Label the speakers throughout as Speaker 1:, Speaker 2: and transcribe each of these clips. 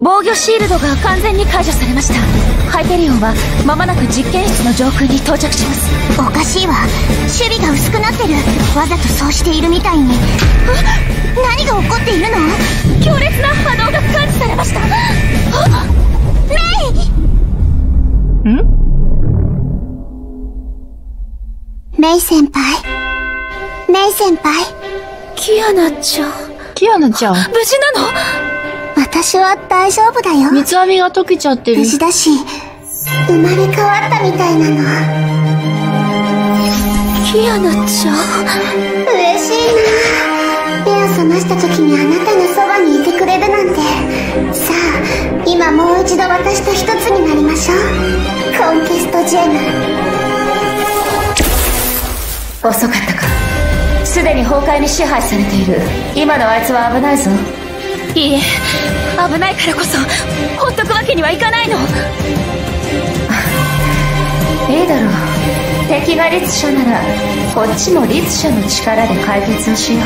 Speaker 1: 防御シールドが完全に解除されました。ハイペリオンは間もなく実験室の上空に到着します。
Speaker 2: おかしいわ。守備が薄くなってる。わざとそうしているみたいに。あ何が起こっているの？
Speaker 1: 強烈な波動が感知されました。
Speaker 2: あメイ！
Speaker 3: ん？
Speaker 2: メイ先輩。メイ先輩。
Speaker 1: キアナちゃん。
Speaker 3: キアナちゃん？
Speaker 1: 無事なの？
Speaker 2: 私は大丈夫だよ。
Speaker 3: 三つ編みが溶けちゃってる。
Speaker 2: 無。事だし生まれ変わったみたいなの。
Speaker 1: キアナちゃん
Speaker 2: 嬉しいな。目を覚ました時にあなたがそばにいてくれるなんて。さあ今もう一度私と一つになりましょう。コンキストジェム。
Speaker 1: 遅かったか。すでに崩壊に支配されている。今のあいつは危ないぞいいえ。危ないからこそほっとくわけにはいかないの。いいだろう。敵が律者ならこっちも律者の力で解決をしよ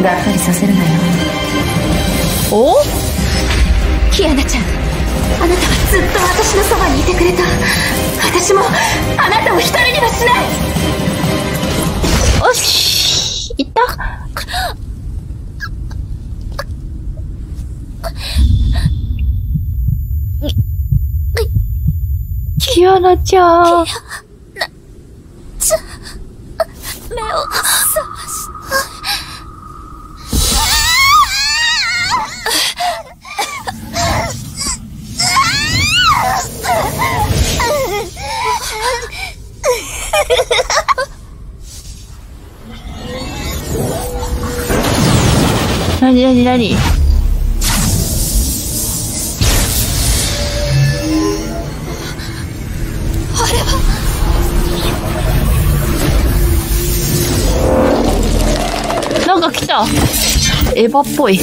Speaker 1: う。がっかりさせるなよ。
Speaker 3: お？
Speaker 1: キアナちゃんあなたはずっと私のそばにいてくれた。私もあなたを一人にはしない。
Speaker 3: おしいった？キアナちゃん。
Speaker 1: 目を覚まし
Speaker 3: なになになになんか来たエヴァっぽい。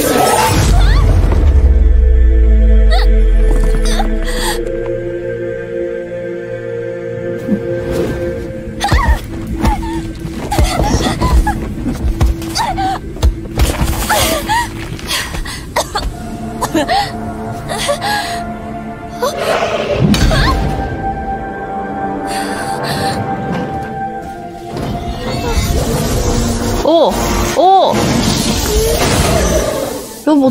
Speaker 3: おおおおロボ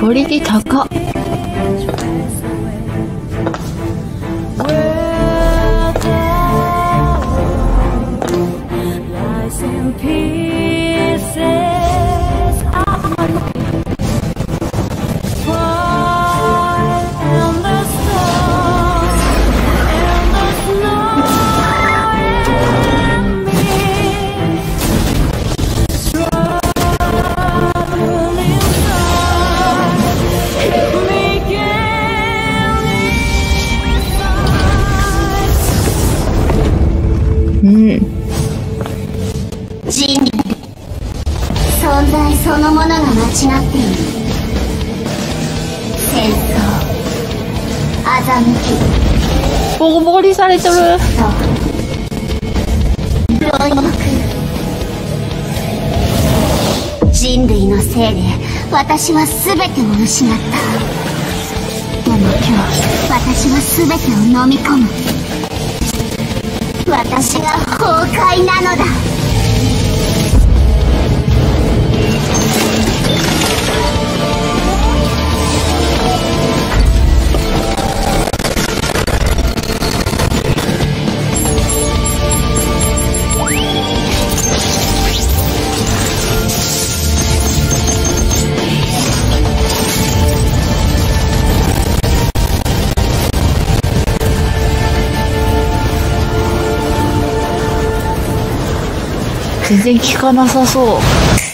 Speaker 3: クオリティ高っ。
Speaker 2: のものが間違っている。戦争欺き。
Speaker 3: ボコボコにされてる。
Speaker 2: と貪欲。人類のせいで私は全てを失った。でも今日私は全てを飲み込む。私が崩壊なのだ
Speaker 3: 全然聞かなさそう。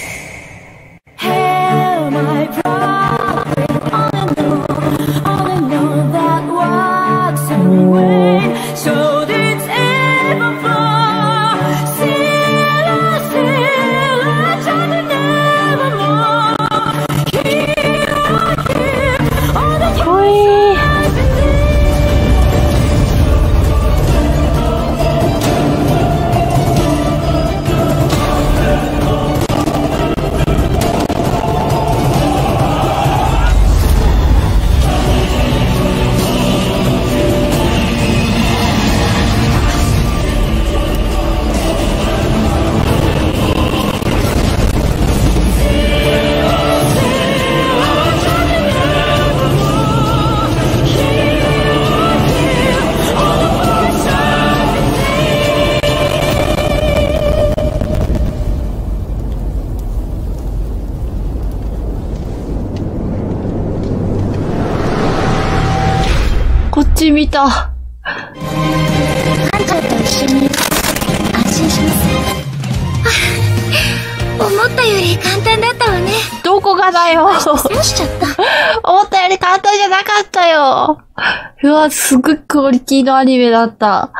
Speaker 3: こっち見た。
Speaker 1: 班長と一緒に安心しますあ思ったより簡単だったわね
Speaker 3: どこがだよ。
Speaker 1: 損しちゃった
Speaker 3: 思ったより簡単じゃなかったよ。うわ、すごいクオリティのアニメだった。